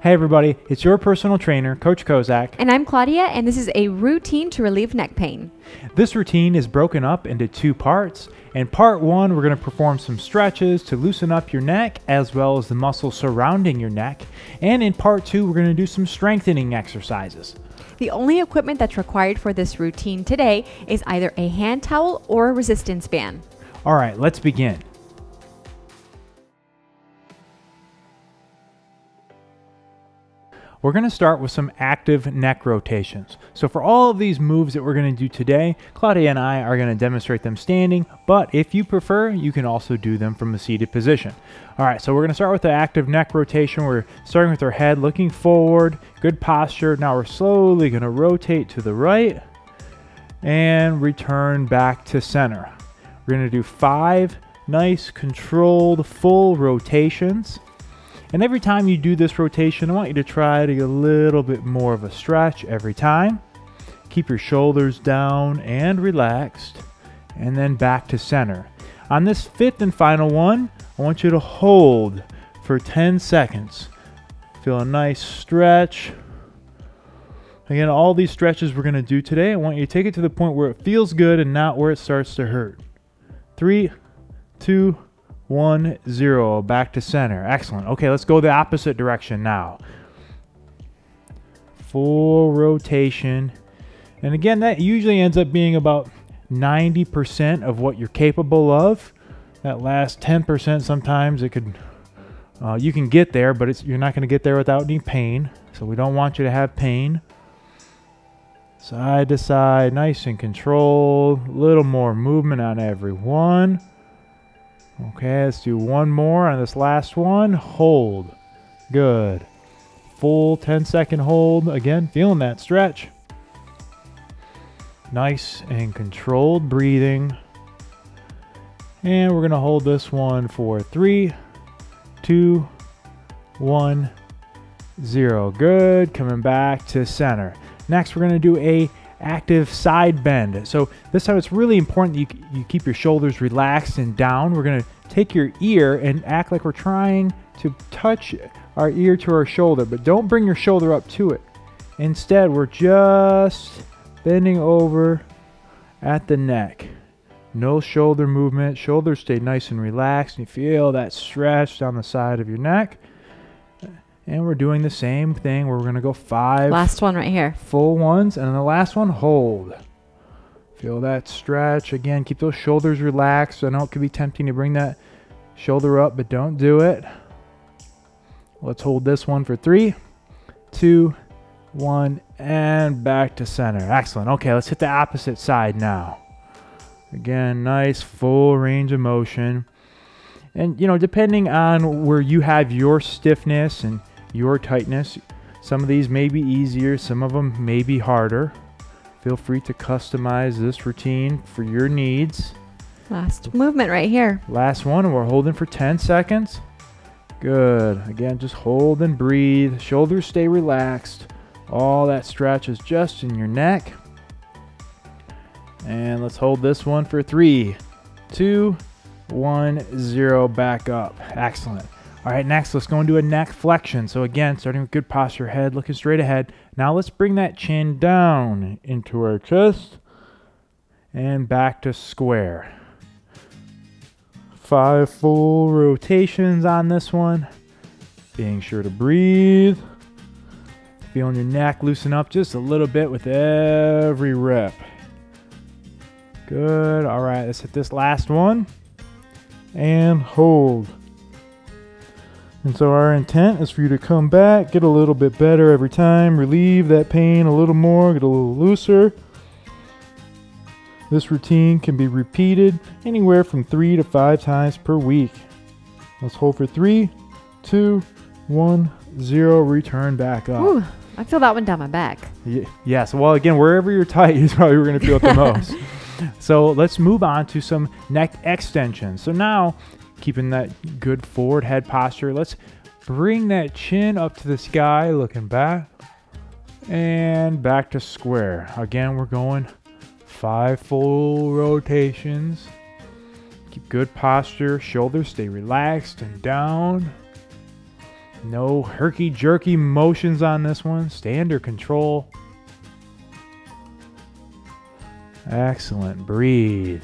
Hey everybody, it's your personal trainer, Coach Kozak. And I'm Claudia, and this is a routine to relieve neck pain. This routine is broken up into two parts. In part one, we're going to perform some stretches to loosen up your neck as well as the muscles surrounding your neck. And in part two, we're going to do some strengthening exercises. The only equipment that's required for this routine today is either a hand towel or a resistance band. All right, let's begin. We're going to start with some active neck rotations. So for all of these moves that we're going to do today, Claudia and I are going to demonstrate them standing, but if you prefer, you can also do them from a seated position. All right, so we're going to start with the active neck rotation. We're starting with our head looking forward, good posture. Now we're slowly going to rotate to the right and return back to center. We're going to do five nice controlled full rotations. And every time you do this rotation, I want you to try to get a little bit more of a stretch every time. Keep your shoulders down and relaxed, and then back to center. On this fifth and final one, I want you to hold for 10 seconds. Feel a nice stretch. Again, all these stretches we're going to do today, I want you to take it to the point where it feels good and not where it starts to hurt. Three, two, one, zero. Back to center. Excellent. Okay, let's go the opposite direction now. Full rotation. And again, that usually ends up being about 90% of what you're capable of. That last 10%, sometimes it could, uh, you can get there, but you're not going to get there without any pain. So we don't want you to have pain. Side to side, nice and controlled. A little more movement on every one. Okay, let's do one more on this last one. Hold. Good. Full 10 second hold. Again, feeling that stretch. Nice and controlled breathing. And we're going to hold this one for three, two, one, zero. Good. Coming back to center. Next, we're going to do a active side bend. So this time it's really important that you, you keep your shoulders relaxed and down. We're going to take your ear and act like we're trying to touch our ear to our shoulder, but don't bring your shoulder up to it. Instead, we're just bending over at the neck. No shoulder movement. Shoulders stay nice and relaxed. And you feel that stretch down the side of your neck. And we're doing the same thing. We're going to go five. Last one right here. Full ones. And then the last one, hold. Feel that stretch. Again, keep those shoulders relaxed. I know it could be tempting to bring that shoulder up, but don't do it. Let's hold this one for three, two, one, and back to center. Excellent. Okay, let's hit the opposite side now. Again, nice full range of motion. And, you know, depending on where you have your stiffness and your tightness. Some of these may be easier, some of them may be harder. Feel free to customize this routine for your needs. Last movement right here. Last one, and we're holding for 10 seconds. Good. Again, just hold and breathe. Shoulders stay relaxed. All that stretch is just in your neck. And let's hold this one for three, two, one, zero. Back up. Excellent. All right, next let's go into a neck flexion. So again, starting with good posture, head looking straight ahead. Now let's bring that chin down into our chest and back to square. Five full rotations on this one. Being sure to breathe. Feeling your neck loosen up just a little bit with every rep. Good. All right, let's hit this last one and hold. And so our intent is for you to come back, get a little bit better every time, relieve that pain a little more, get a little looser. This routine can be repeated anywhere from three to five times per week. Let's hold for three, two, one, zero. Return back up. Ooh, I feel that one down my back. Yeah, yes. Well, again, wherever you're tight is probably where you're going to feel it the most. So let's move on to some neck extensions. So now keeping that good forward head posture. Let's bring that chin up to the sky, looking back, and back to square. Again, we're going five full rotations. Keep good posture, shoulders stay relaxed and down. No herky jerky motions on this one. Stay under control. Excellent. Breathe.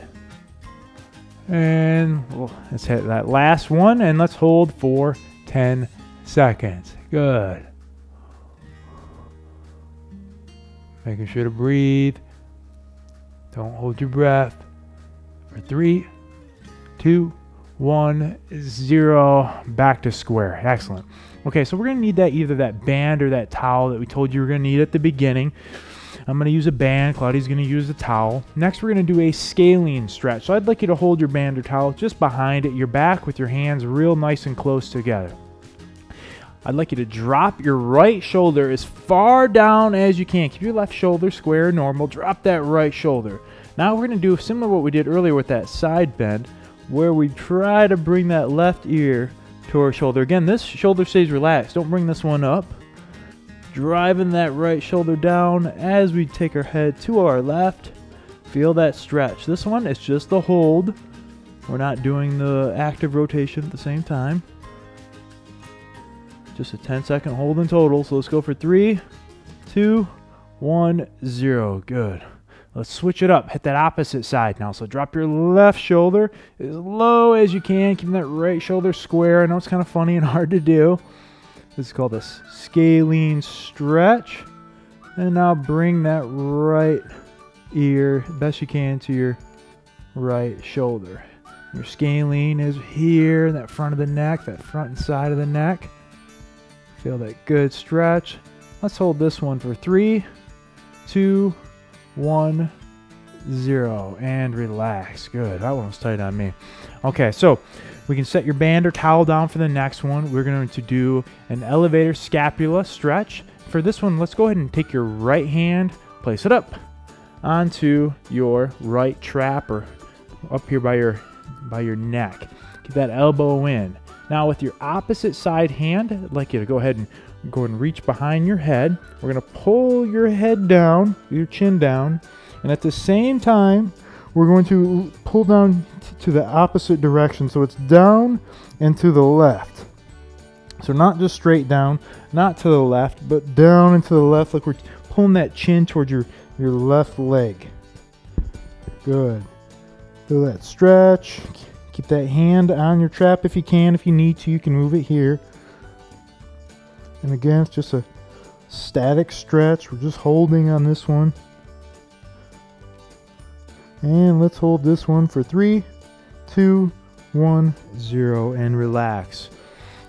And let's hit that last one and let's hold for 10 seconds. Good. Making sure to breathe. Don't hold your breath. For three, two, one, zero. Back to square. Excellent. Okay, so we're going to need that either that band or that towel that we told you we are going to need at the beginning. I'm going to use a band. Claudia's going to use a towel. Next, we're going to do a scalene stretch. So I'd like you to hold your band or towel just behind it, your back with your hands real nice and close together. I'd like you to drop your right shoulder as far down as you can. Keep your left shoulder square, normal. Drop that right shoulder. Now we're going to do similar to what we did earlier with that side bend, where we try to bring that left ear to our shoulder. Again, this shoulder stays relaxed. Don't bring this one up. Driving that right shoulder down as we take our head to our left. Feel that stretch. This one is just the hold. We're not doing the active rotation at the same time. Just a 10 second hold in total. So let's go for three, two, one, zero. Good. Let's switch it up. Hit that opposite side now. So drop your left shoulder as low as you can, keeping that right shoulder square. I know it's kind of funny and hard to do. This is called a scalene stretch. And now bring that right ear best you can to your right shoulder. Your scalene is here, that front of the neck, that front and side of the neck. Feel that good stretch. Let's hold this one for three, two, one, zero, and relax. Good. That one was tight on me. Okay, so we can set your band or towel down for the next one. We're going to do an elevator scapula stretch. For this one, let's go ahead and take your right hand, place it up onto your right trap or up here by your by your neck. Get that elbow in. Now with your opposite side hand, I'd like you to go ahead and go and reach behind your head. We're going to pull your head down, your chin down, and at the same time, we're going to pull down to the opposite direction. So it's down and to the left. So not just straight down, not to the left, but down and to the left, like we're pulling that chin towards your, your left leg. Good. Feel that stretch. Keep that hand on your trap if you can. If you need to, you can move it here. And again, it's just a static stretch. We're just holding on this one. And let's hold this one for three, two, one, zero, and relax.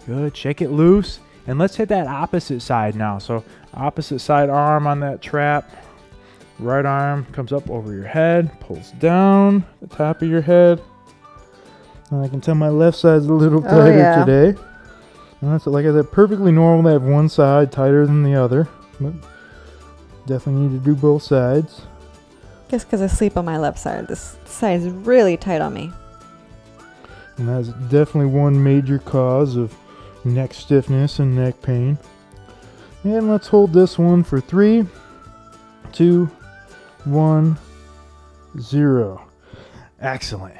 Good. Shake it loose. And let's hit that opposite side now. So opposite side arm on that trap. Right arm comes up over your head, pulls down the top of your head. And I can tell my left side's a little oh, tighter oh, yeah. today. And that's like I said, perfectly normal to have one side tighter than the other. But definitely need to do both sides. Guess because I sleep on my left side. This side is really tight on me. And that's definitely one major cause of neck stiffness and neck pain. And let's hold this one for three, two, one, zero. Excellent.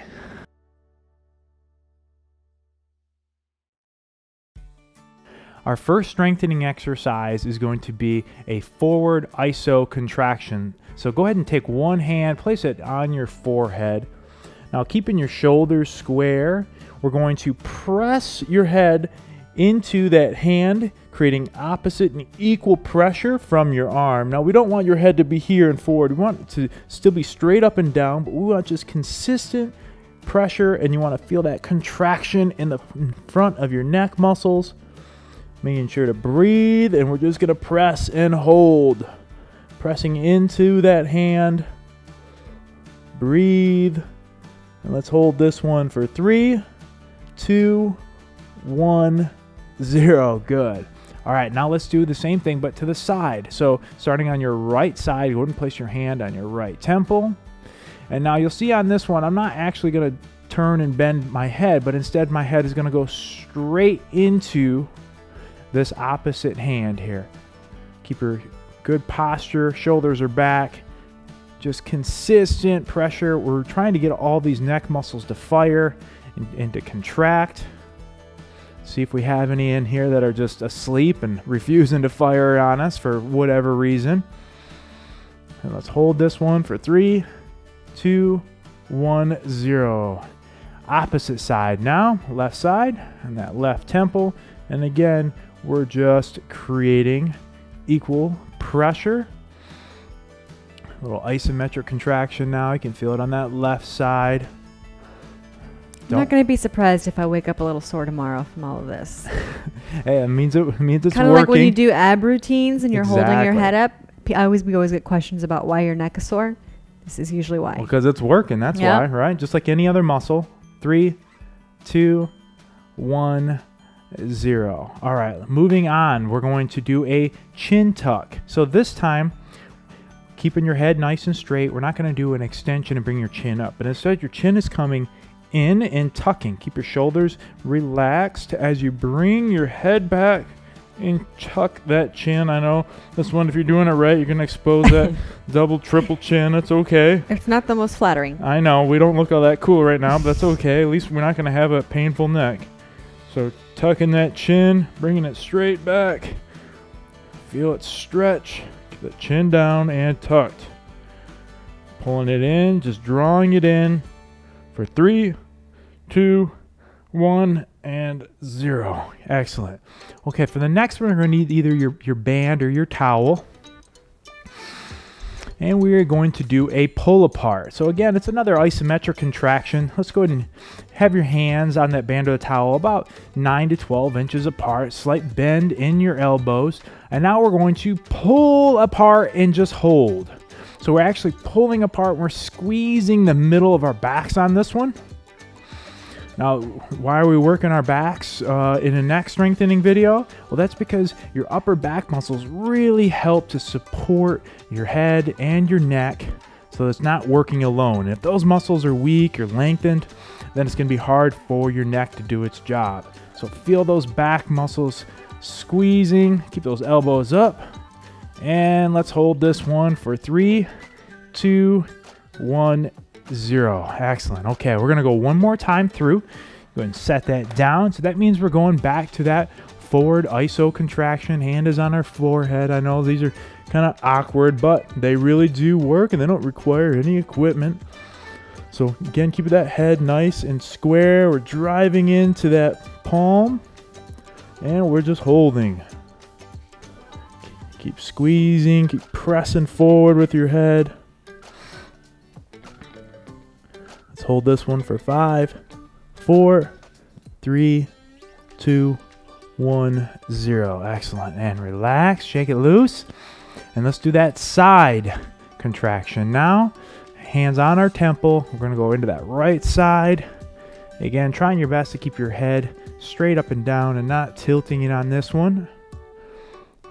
Our first strengthening exercise is going to be a forward iso contraction. So go ahead and take one hand, place it on your forehead. Now keeping your shoulders square, we're going to press your head into that hand, creating opposite and equal pressure from your arm. Now we don't want your head to be here and forward. We want it to still be straight up and down, but we want just consistent pressure and you want to feel that contraction in the front of your neck muscles making sure to breathe and we're just to press and hold. Pressing into that hand. Breathe. And let's hold this one for three two one zero. Good. All right now let's do the same thing but to the side. So starting on your right side go ahead and place your hand on your right temple. And now you'll see on this one i'm not actually to turn and bend my head but instead my head is to go straight into this opposite hand here. Keep your good posture, shoulders are back, just consistent pressure. We're trying to get all these neck muscles to fire and, and to contract. See if we have any in here that are just asleep and refusing to fire on us for whatever reason. And let's hold this one for three, two, one, zero. Opposite side now, left side, and that left temple. And again, we're just creating equal pressure. A little isometric contraction now. You can feel it on that left side. I'm not going to be surprised if I wake up a little sore tomorrow from all of this. hey, it means it, it means it's kind of like when you do ab routines and you're holding your head up. I always we always get questions about why your neck is sore. This is usually why. Because it's working. That's Yep. why, right? Just like any other muscle. Three, two, one, zero. All right, moving on. We're going to do a chin tuck. So this time, keeping your head nice and straight, we're not going to do an extension and bring your chin up, but instead, your chin is coming in and tucking. Keep your shoulders relaxed as you bring your head back and tuck that chin. I know this one, if you're doing it right, you're going to expose that double, triple chin. That's okay. It's not the most flattering. I know we don't look all that cool right now, but that's okay. At least we're not going to have a painful neck. So tucking that chin, bringing it straight back. Feel it stretch. The chin down and tucked. Pulling it in, just drawing it in for three, two, one, and zero. Excellent. Okay, for the next one, we're to need either your, your band or your towel and we are going to do a pull apart. So again, it's another isometric contraction. Let's go ahead and have your hands on that band of the towel about 9 to 12 inches apart, slight bend in your elbows. And now we're going to pull apart and just hold. So we're actually pulling apart, we're squeezing the middle of our backs on this one. Now, why are we working our backs uh, in a neck strengthening video? Well, that's because your upper back muscles really help to support your head and your neck so it's not working alone. If those muscles are weak or lengthened, then it's going to be hard for your neck to do its job. So feel those back muscles squeezing, keep those elbows up, and let's hold this one for three, two, one, zero. Excellent. Okay, we're gonna go one more time through. Go ahead and set that down. So that means we're going back to that forward iso contraction. Hand is on our forehead. I know these are kind of awkward, but they really do work and they don't require any equipment. So again, keep that head nice and square. We're driving into that palm and we're just holding. Keep squeezing, keep pressing forward with your head. Hold this one for five, four, three, two, one, zero. Excellent. And relax, shake it loose. And let's do that side contraction now. Hands on our temple. We're going to go into that right side. Again, trying your best to keep your head straight up and down and not tilting it on this one.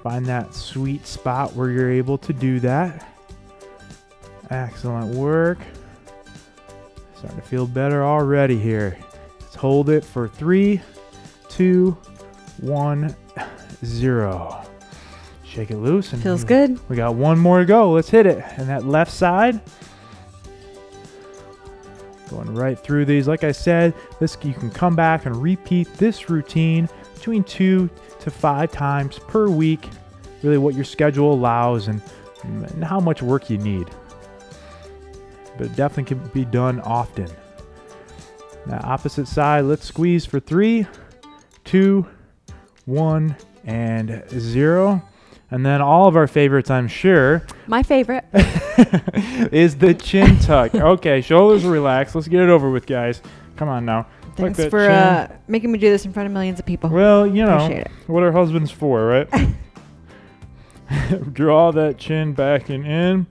Find that sweet spot where you're able to do that. Excellent work. Starting to feel better already here. Let's hold it for three, two, one, zero. Shake it loose and Feels good. we got one more to go. Let's hit it. And that left side. Going right through these. Like I said, this you can come back and repeat this routine between two to five times per week. Really what your schedule allows and, and how much work you need. But it definitely can be done often. Now opposite side, let's squeeze for three, two, one, and zero. And then all of our favorites, I'm sure, My favorite. is the chin tuck. okay, shoulders relaxed. Let's get it over with, guys. Come on now. Thanks that for uh, making me do this in front of millions of people. Well, you know, what are husbands for, right? Draw that chin back and in.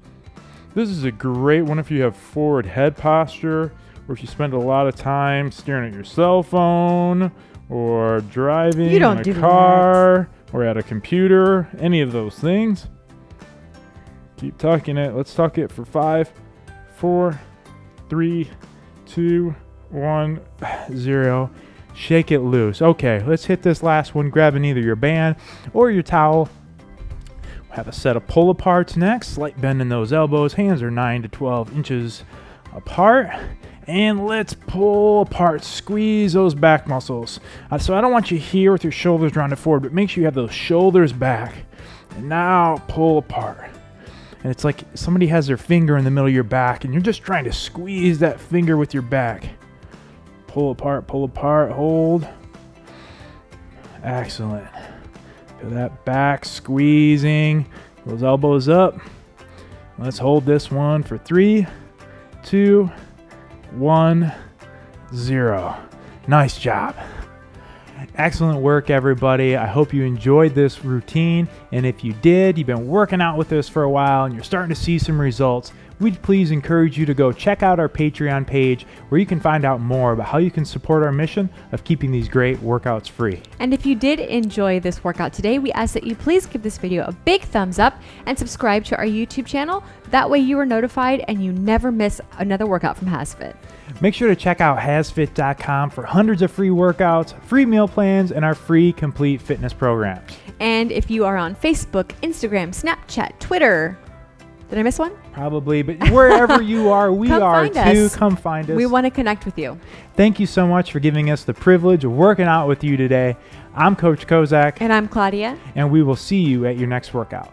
This is a great one if you have forward head posture, or if you spend a lot of time staring at your cell phone, or driving You don't in a do that. car, or at a computer, any of those things. Keep tucking it. Let's tuck it for five, four, three, two, one, zero. Shake it loose. Okay, let's hit this last one, grabbing either your band or your towel. Have a set of pull aparts next. Slight bend in those elbows. Hands are 9 to 12 inches apart. and let's pull apart, squeeze those back muscles. Uh, so I don't want you here with your shoulders rounded forward, but make sure you have those shoulders back. And now pull apart. And it's like somebody has their finger in the middle of your back, and you're just trying to squeeze that finger with your back. Pull apart, pull apart, hold. Excellent. That back squeezing, those elbows up. Let's hold this one for three, two, one, zero. Nice job. Excellent work, everybody. I hope you enjoyed this routine. And if you did, you've been working out with this for a while and you're starting to see some results, we'd please encourage you to go check out our Patreon page where you can find out more about how you can support our mission of keeping these great workouts free. And if you did enjoy this workout today, we ask that you please give this video a big thumbs up and subscribe to our YouTube channel. That way you are notified and you never miss another workout from HASfit. Make sure to check out hasfit.com for hundreds of free workouts, free meal plans, and our free complete fitness programs. And if you are on Facebook, Instagram, Snapchat, Twitter, did I miss one? Probably, but wherever you are, we Come are too. us. Come find us. We want to connect with you. Thank you so much for giving us the privilege of working out with you today. I'm Coach Kozak, And I'm Claudia. and we will see you at your next workout.